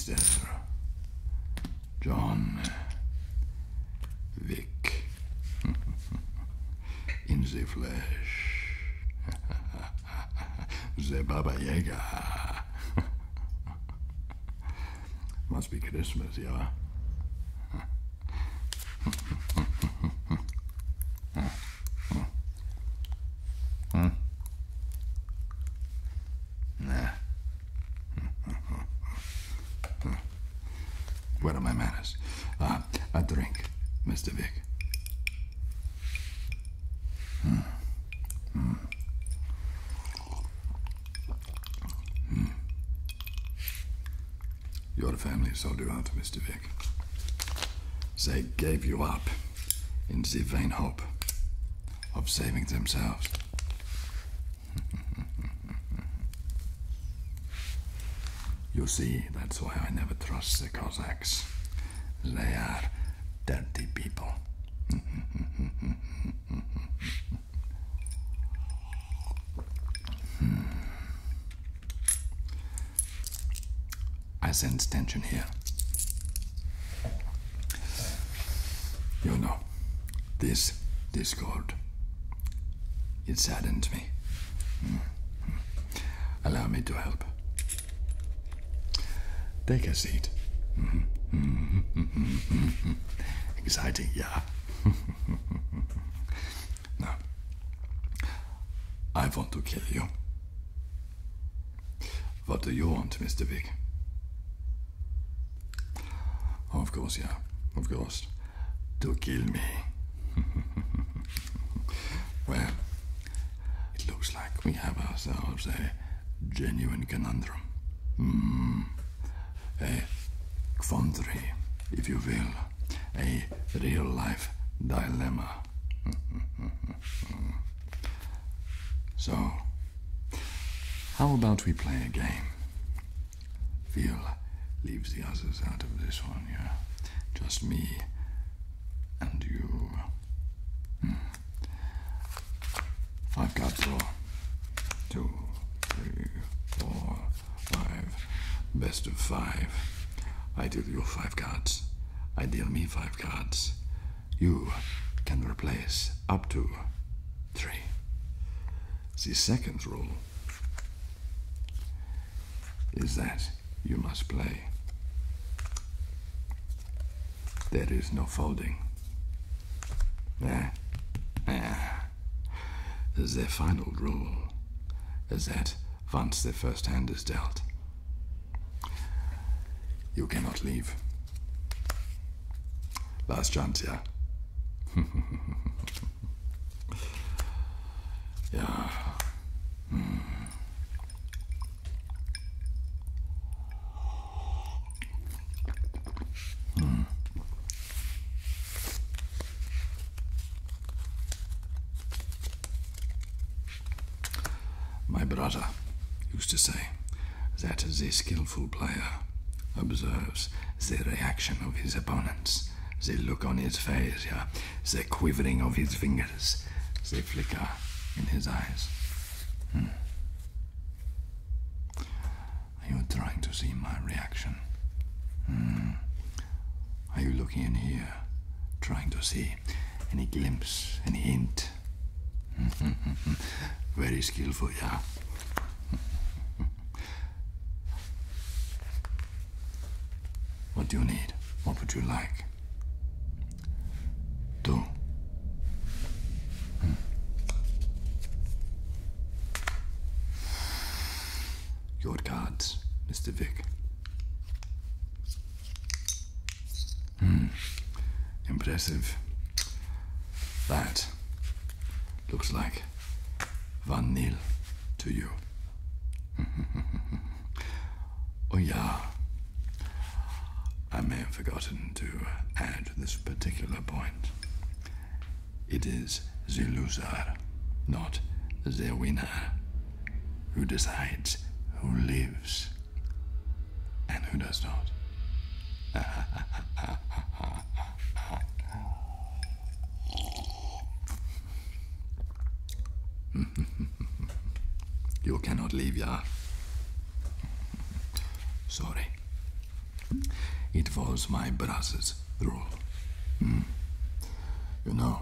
Mr. John Wick in the flesh. the Baba Yaga. Must be Christmas, yeah. What are my manners? Uh, a drink, Mr. Wick. Hmm. Hmm. Hmm. Your family sold you out, Mr. Wick. They gave you up in the vain hope of saving themselves. You see, that's why I never trust the Cossacks. They are dirty people. I sense tension here. You know, this discord, it saddens me. Hmm. Allow me to help. Take a seat. Exciting, yeah. now, I want to kill you. What do you want, Mr. Wick? Of course, yeah. Of course. To kill me. well, it looks like we have ourselves a genuine conundrum. Hmm. A quandary, if you will. A real life dilemma. so, how about we play a game? Phil leaves the others out of this one, yeah? Just me and you. Hmm. Five cards draw. Two, three, four, five. Best of five. I deal you five cards. I deal me five cards. You can replace up to three. The second rule is that you must play. There is no folding. Eh? Eh. The final rule is that once the first hand is dealt, you cannot leave. Last chance, yeah? yeah. Hmm. Hmm. My brother used to say that the skillful player observes the reaction of his opponents, the look on his face, yeah, the quivering of his fingers, the flicker in his eyes. Hmm. Are you trying to see my reaction? Hmm. Are you looking in here, trying to see any glimpse, any hint? Very skillful, yeah. What do you need? What would you like? Do. Hmm. Your cards, Mr. Wick. Hmm. Impressive. That looks like one nil to you. oh yeah. I may have forgotten to add this particular point. It is the loser, not the winner, who decides who lives and who does not. you cannot leave, yeah? Sorry. It was my brother's rule. Hmm. You know,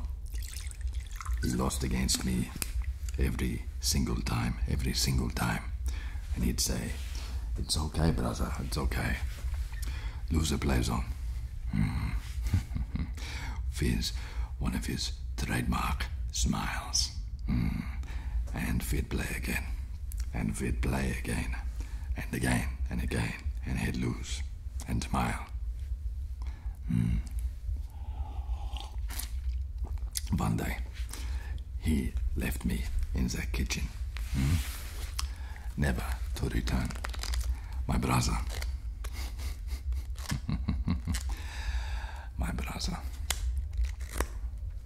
he lost against me every single time, every single time. And he'd say, It's okay, brother, it's okay. Loser plays on. Hmm. Fizz, one of his trademark smiles. Hmm. And Fid play again. And Fid play again. And again and again. And he'd lose. And smile. Hmm. One day, he left in the kitchen. Hmm? Never to return. My brother. My brother.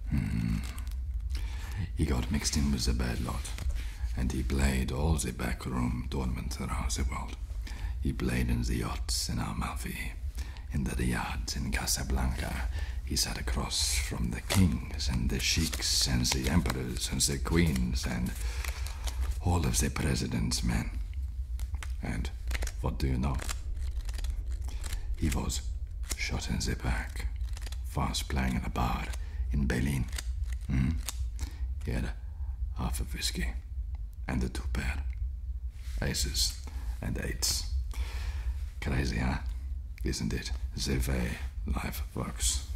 Hmm. He got mixed in with the bad lot, and he played all the backroom tournaments around the world. He played in the yachts in Amalfi, in the Riyadh, in Casablanca. He sat across from the kings and the sheiks and the emperors and the queens and all of the president's men. And what do you know? He was shot in the back, fast playing in a bar in Berlin. Hmm? He had half a whiskey and a two pair. Aces and eights. Crazy, huh? Isn't it? The way life works.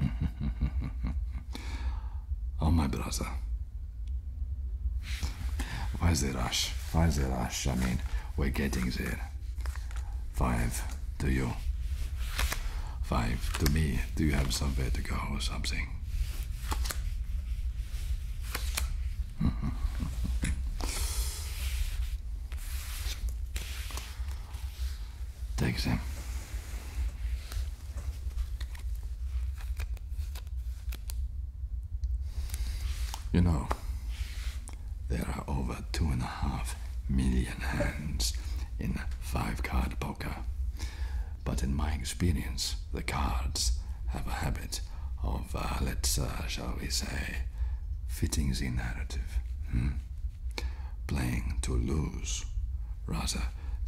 oh, my brother. Why is the rush? Why is the rush? I mean, we're getting there. Five to you. Five to me. Do you have somewhere to go or something? Takes him. You know, there are over two and a half million hands in five card poker. But in my experience, the cards have a habit of, uh, let's, we say, fitting the narrative. Hmm? Playing to lose rather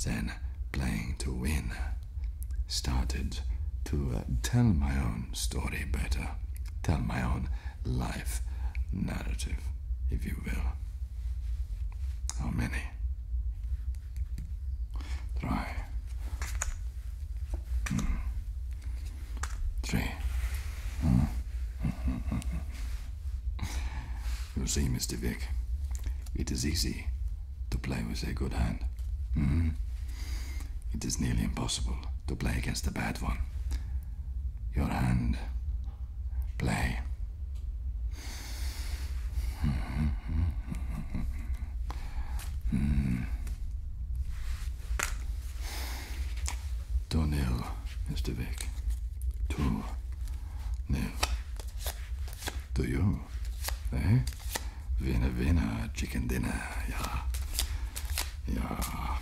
than playing to win. Started to uh, tell my own story better, tell my own life narrative, if you will. How many? Try. Hmm. Three. Hmm. You see, Mr. Wick, it is easy to play with a good hand. Hmm. It is nearly impossible to play against a bad one. Your hand. Play. Mm-hmm. Mm-hmm. Mm-hmm. Two nil, Mr. Wick. Two nil. To you, eh? Winner, dinner, yeah. Yeah.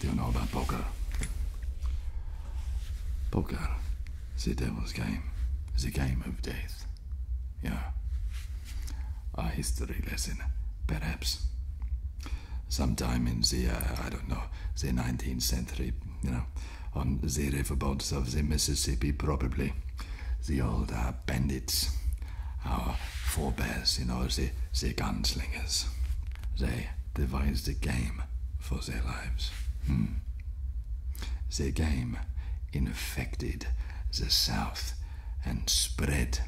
Do you know about poker? Poker the devil's game. A game of death. Yeah. A history lesson, perhaps. Sometime in the, uh, I don't know, the 19th century, you know, on the riverboats of the Mississippi, probably. The old uh, bandits, our forebears, you know, the, the gunslingers. They devised a game for their lives. Hmm. The game infected the South and spread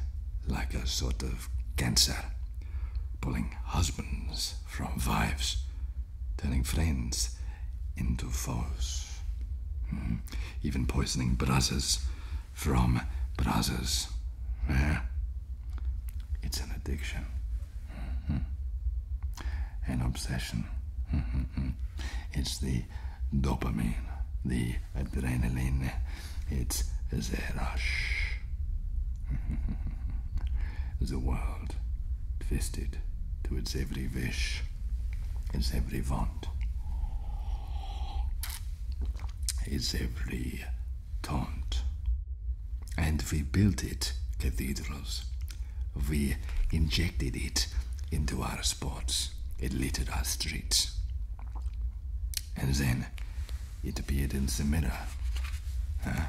like a sort of cancer, pulling husbands from wives, turning friends into foes, hmm. even poisoning brothers from brothers. Yeah. It's an addiction, hmm an obsession. Hmm. It's the dopamine, the adrenaline. It's the rush. the world twisted to its every wish, its every want, its every taunt. And we built it cathedrals. We injected it into our sports. it littered our streets. And then it appeared in the mirror, huh?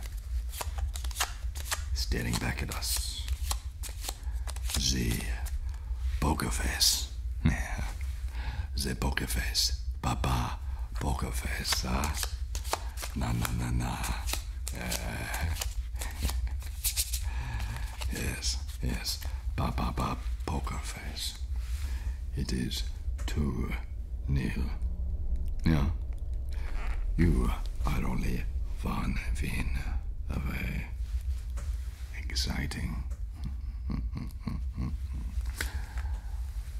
staring back at us. The poker face. the poker face. Papa poker face. Huh? Na na na na. Uh, yes, yes. Papa pa, poker face. It is two nil. Yeah. You are only one win away. Exciting.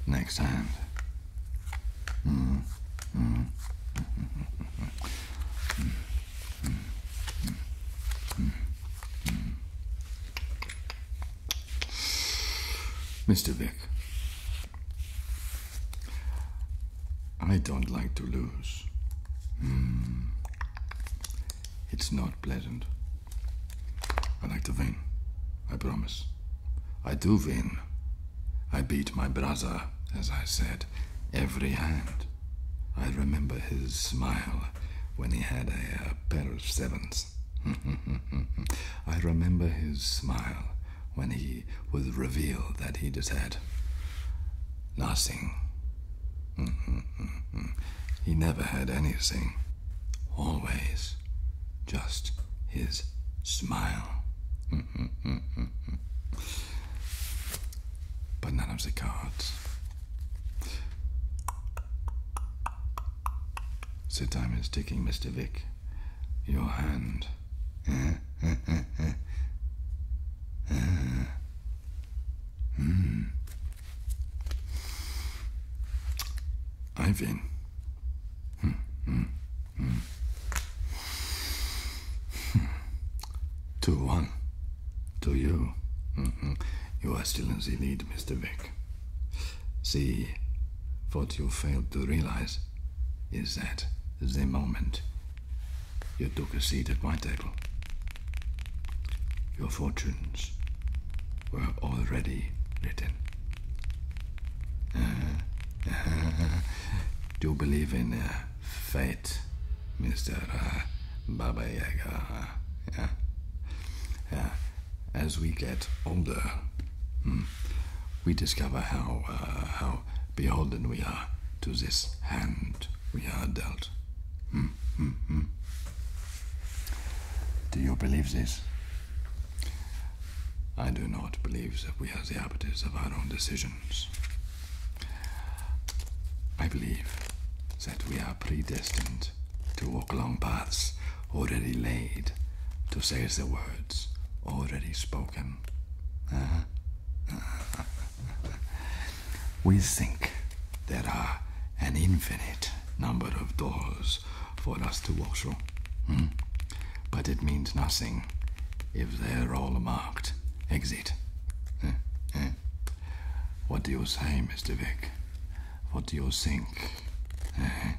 Next hand. Mm, Mr. Wick, I don't like to lose. Hmm. It's not pleasant. I like to win. I promise. I do win. I beat my brother, as I said, every hand. I remember his smile when he had a, a pair of sevens. I remember his smile when he would reveal that he just had nothing. Mm-hmm, mm-hmm. he never had anything. Always just his smile. Mm-hmm, but none of the cards. The time is ticking, Mr. Wick. Your hand. Hmm. Hmm, hmm, hmm. Two one. To you. You are still in the lead, Mr. Wick. See, what you failed to realize is that the moment you took a seat at my table, your fortunes were already written. Uh, do you believe in uh, fate, Mr. Uh, Baba Yaga? Yeah. As we get older, hmm, we discover how uh, how beholden we are to this hand we are dealt. Hmm, hmm. Do you believe this? I do not believe that we are the arbiters of our own decisions. I believe that we are predestined to walk along paths already laid, to say the words already spoken. We think there are an infinite number of doors for us to walk through. Hmm? But it means nothing if they're all marked exit. Eh? Eh? What do you say, Mr. Wick? What do you think? Eh?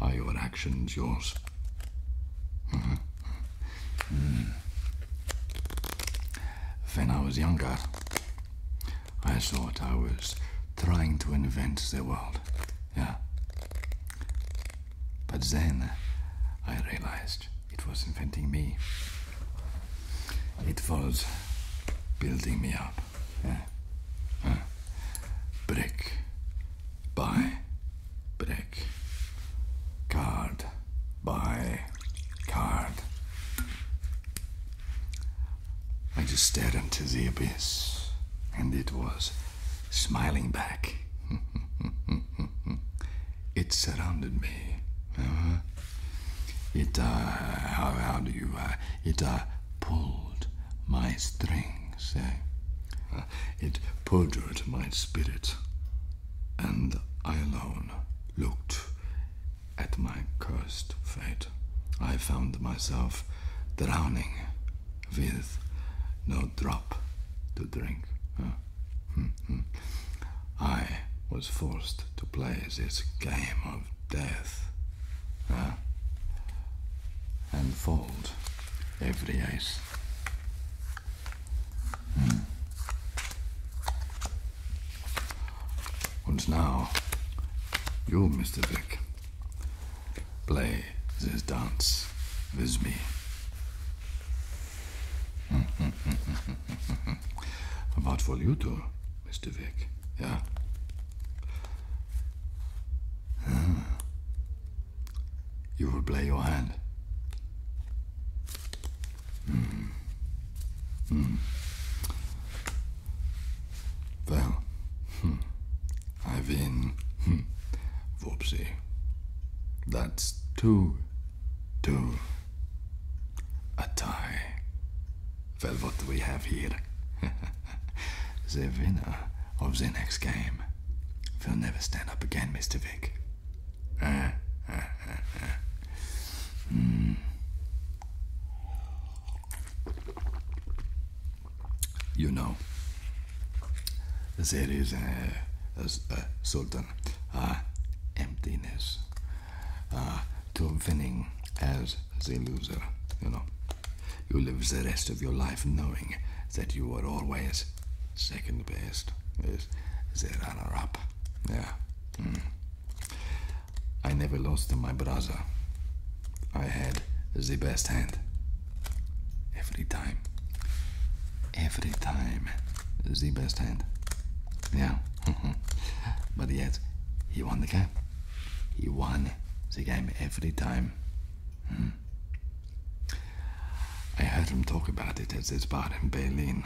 Are your actions yours? Mm-hmm. Mm. When I was younger, I thought I was trying to invent the world. Yeah. But then I realized it was inventing me. It was building me up. Yeah. Uh, brick by brick. Card by card. I just stared into the abyss, and it was smiling back. it surrounded me. Uh, it, uh, how, how do you, uh, it, uh, pulled my strings, eh? Uh, it perjured my spirit, and I alone looked at my cursed fate. I found myself drowning with no drop to drink. Uh, I was forced to play this game of death and fold every ace. And now You, Mr. Wick, play this dance with me. What will you do, Mr. Wick? Yeah? You will play your hand. Hmm. Hmm. Well, hmm. I win. Hmm. Whoopsie. That's two, two. A tie. Well, what do we have here? The winner of the next game will never stand up again, Mr. Wick. Uh, uh, uh, mm. You know, there is a, a, a certain uh, emptiness uh, to winning as the loser. You know, you live the rest of your life knowing that you were always second best, is the runner-up. Yeah. Mm. I never lost to my brother. I had the best hand. Every time. Every time. The best hand. Yeah. but yet, he won the game. He won the game every time. Hmm. I heard him talk about it at this bar in Berlin.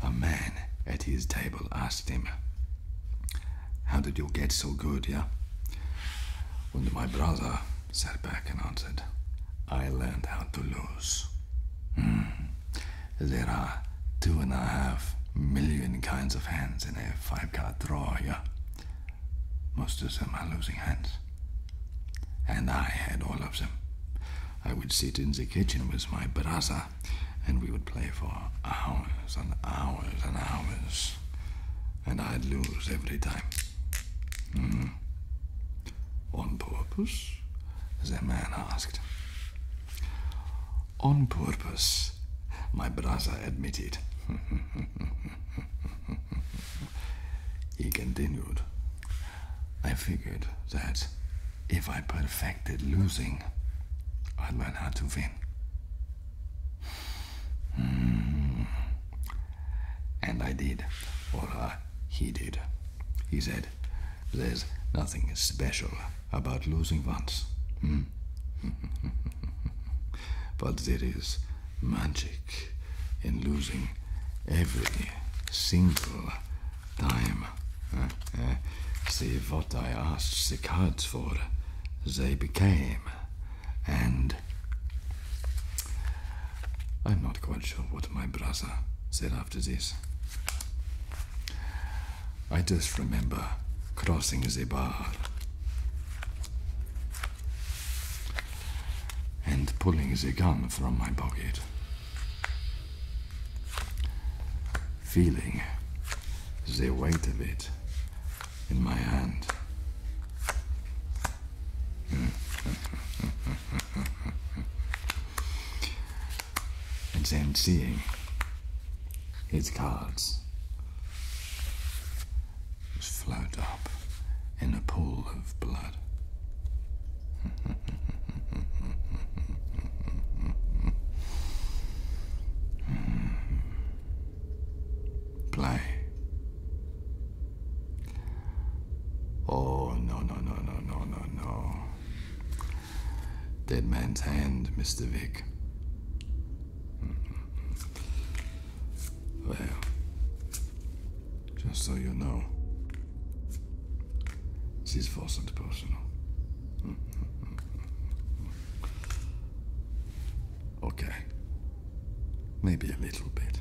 A man at his table asked him, How did you get so good, yeah? And my brother sat back and answered, I learned how to lose. Hmm. There are two and a half million kinds of hands in a five card draw, yeah? Most of them are losing hands. And I had all of them. I would sit in the kitchen with my brother and we would play for hours and hours and hours. And I'd lose every time. Mm. On purpose? the man asked. On purpose, my brother admitted. he continued. I figured that if I perfected losing, I'd learn how to win. And I did, or uh, he did. He said, There's nothing special about losing once. Hmm? but there is magic in losing every single time. Uh, uh, see what I asked the cards for, they became. And I'm not quite sure what my brother said after this. I just remember crossing the bar and pulling the gun from my pocket. Feeling the weight of it in my hand. and then seeing his cards up in a pool of blood. Hmm. Play. Oh, no, no, no, no, no, no, no. Dead man's hand, Mr. Wick. Hmm. Well, just so you know, this wasn't personal. Okay. Maybe a little bit.